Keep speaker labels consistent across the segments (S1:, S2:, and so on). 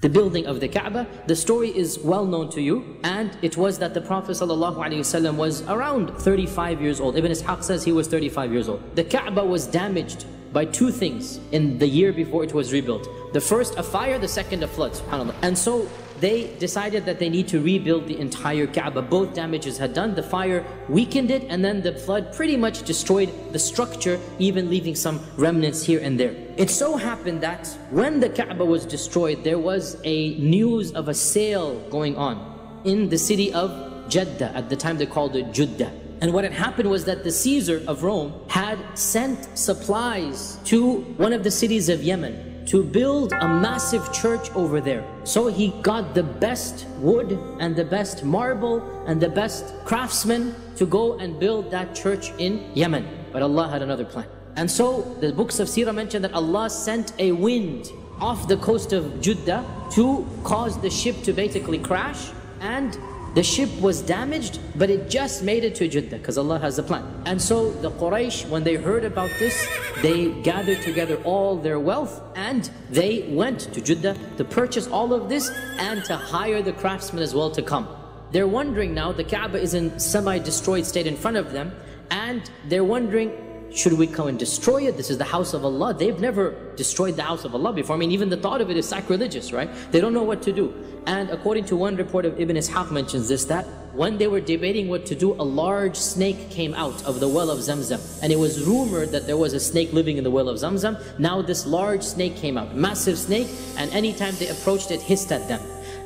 S1: the building of the Kaaba. The story is well known to you, and it was that the Prophet ﷺ was around 35 years old. Ibn Ishaq says he was 35 years old. The Kaaba was damaged by two things in the year before it was rebuilt. The first, a fire, the second, a flood, subhanAllah. And so they decided that they need to rebuild the entire Kaaba. Both damages had done. The fire weakened it, and then the flood pretty much destroyed the structure, even leaving some remnants here and there. It so happened that when the Kaaba was destroyed, there was a news of a sale going on in the city of Jeddah. At the time they called it Judah. And what had happened was that the Caesar of Rome had sent supplies to one of the cities of Yemen to build a massive church over there. So he got the best wood and the best marble and the best craftsmen to go and build that church in Yemen. But Allah had another plan. And so the books of Sirah mention that Allah sent a wind off the coast of Judah to cause the ship to basically crash and the ship was damaged, but it just made it to Jeddah because Allah has a plan. And so the Quraysh, when they heard about this, they gathered together all their wealth and they went to Jeddah to purchase all of this and to hire the craftsmen as well to come. They're wondering now, the Kaaba is in semi-destroyed state in front of them and they're wondering, should we come and destroy it? This is the house of Allah. They've never destroyed the house of Allah before. I mean, even the thought of it is sacrilegious, right? They don't know what to do. And according to one report of Ibn Ishaq mentions this, that when they were debating what to do, a large snake came out of the well of Zamzam. And it was rumored that there was a snake living in the well of Zamzam. Now this large snake came out, massive snake, and anytime they approached it, hissed at them.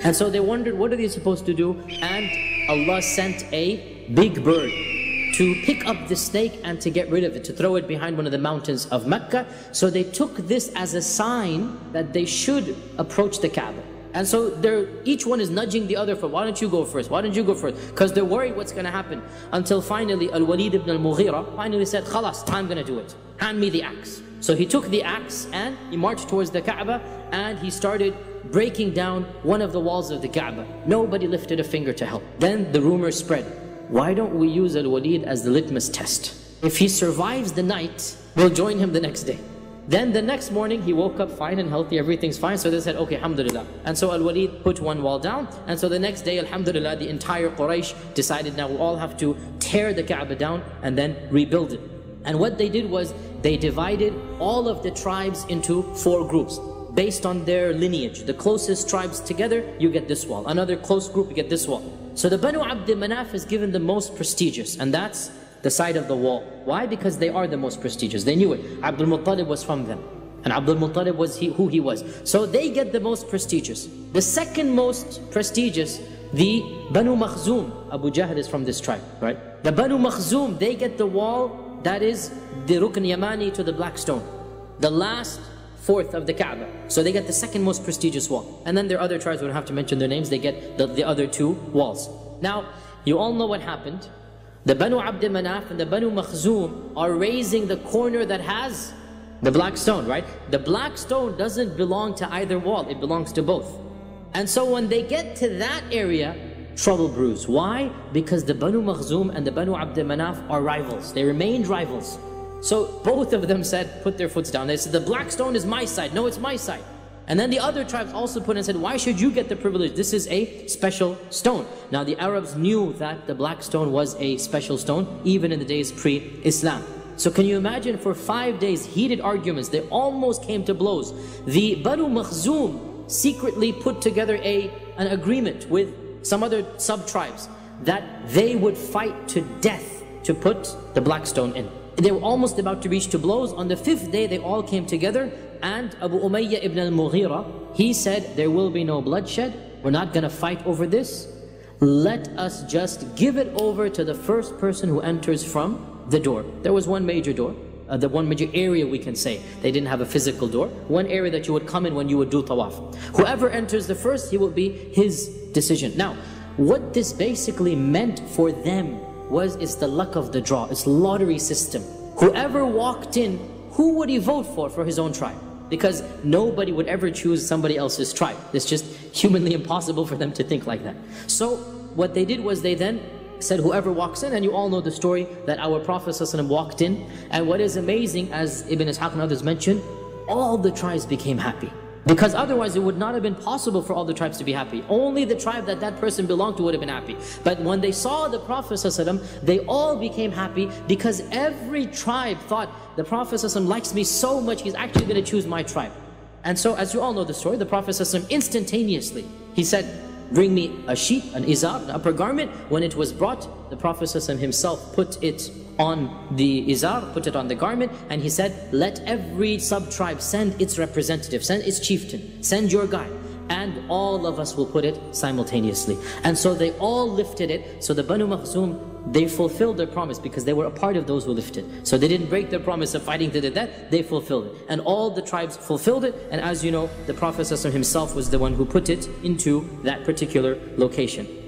S1: And so they wondered, what are they supposed to do? And Allah sent a big bird to pick up the snake and to get rid of it, to throw it behind one of the mountains of Mecca. So they took this as a sign that they should approach the Kaaba. And so they're, each one is nudging the other for, why don't you go first? Why don't you go first? Because they're worried what's going to happen. Until finally Al-Walid ibn al-Mughira finally said, Khalas, I'm going to do it. Hand me the axe. So he took the axe and he marched towards the Kaaba and he started breaking down one of the walls of the Kaaba. Nobody lifted a finger to help. Then the rumor spread why don't we use Al-Walid as the litmus test? If he survives the night, we'll join him the next day. Then the next morning, he woke up fine and healthy, everything's fine. So they said, okay, alhamdulillah. And so Al-Walid put one wall down. And so the next day, alhamdulillah, the entire Quraysh decided now we all have to tear the Kaaba down and then rebuild it. And what they did was, they divided all of the tribes into four groups based on their lineage. The closest tribes together, you get this wall. Another close group, you get this wall. So the Banu Abd Manaf is given the most prestigious, and that's the side of the wall. Why? Because they are the most prestigious. They knew it. Abdul Muttalib was from them. And Abdul Muttalib was he, who he was. So they get the most prestigious. The second most prestigious, the Banu Makhzum. Abu Jahl is from this tribe, right? The Banu Makhzum, they get the wall that is the Rukn Yamani to the Black Stone. The last fourth of the Kaaba. So they get the second most prestigious wall. And then their other tribes, we don't have to mention their names, they get the, the other two walls. Now, you all know what happened. The Banu Abd Manaf and the Banu Makhzum are raising the corner that has the black stone, right? The black stone doesn't belong to either wall, it belongs to both. And so when they get to that area, trouble brews. Why? Because the Banu Makhzum and the Banu Abd Manaf are rivals. They remained rivals. So both of them said, put their foots down. They said, the black stone is my side. No, it's my side. And then the other tribes also put and said, why should you get the privilege? This is a special stone. Now the Arabs knew that the black stone was a special stone, even in the days pre-Islam. So can you imagine for five days, heated arguments, they almost came to blows. The Banu Makhzum secretly put together a, an agreement with some other sub-tribes that they would fight to death to put the black stone in. They were almost about to reach to blows. On the fifth day, they all came together and Abu Umayyah ibn al-Mughira, he said, there will be no bloodshed. We're not going to fight over this. Let us just give it over to the first person who enters from the door. There was one major door. Uh, the one major area we can say. They didn't have a physical door. One area that you would come in when you would do tawaf. Whoever enters the first, he will be his decision. Now, what this basically meant for them was it's the luck of the draw, it's lottery system. Whoever walked in, who would he vote for for his own tribe? Because nobody would ever choose somebody else's tribe. It's just humanly impossible for them to think like that. So what they did was they then said whoever walks in, and you all know the story that our Prophet ﷺ walked in. And what is amazing, as Ibn Ishaq and others mentioned, all the tribes became happy. Because otherwise it would not have been possible for all the tribes to be happy. Only the tribe that that person belonged to would have been happy. But when they saw the Prophet ﷺ, they all became happy because every tribe thought, the Prophet ﷺ likes me so much, he's actually going to choose my tribe. And so as you all know the story, the Prophet ﷺ instantaneously, he said, bring me a sheet, an izar, an upper garment. When it was brought, the Prophet ﷺ himself put it on the izar, put it on the garment, and he said, let every sub-tribe send its representative, send its chieftain, send your guy. And all of us will put it simultaneously. And so they all lifted it. So the Banu Makhzum they fulfilled their promise because they were a part of those who lifted. So they didn't break their promise of fighting to the death, they fulfilled it. And all the tribes fulfilled it, and as you know, the Prophet himself was the one who put it into that particular location.